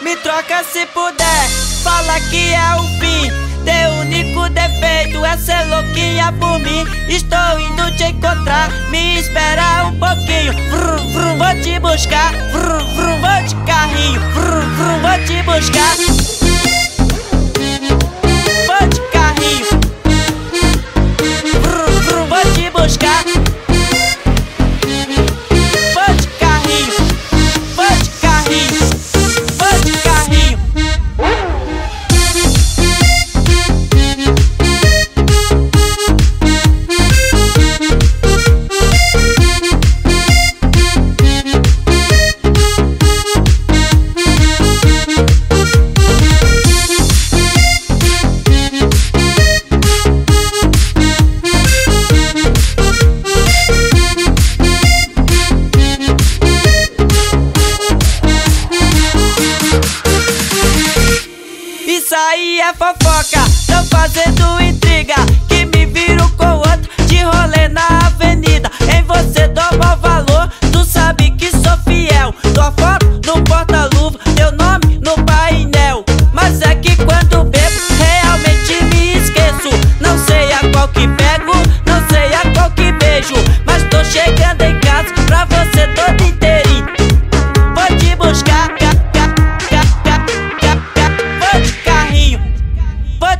Me troca se puder, fala que é o fim. Teu único defeito é ser louquinha por mim. Estou indo te encontrar, me espera um pouquinho. Vrum, vrum, vou te buscar. Vrum, vrum, vou de carrinho. Vrum, vrum, vou te buscar. Isso aí é fofoca, tão fazendo intriga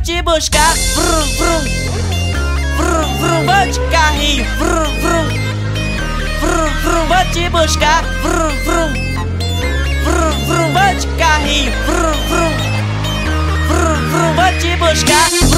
te buscar, vrum, vrum, vrum, vrum, vou de carrinho, vrum, vrum, vrum, vrum, vou te buscar, vrum, vrum, vrum, vrum, vou de carrinho, vrum, vrum, vrum, vrum, vou te buscar.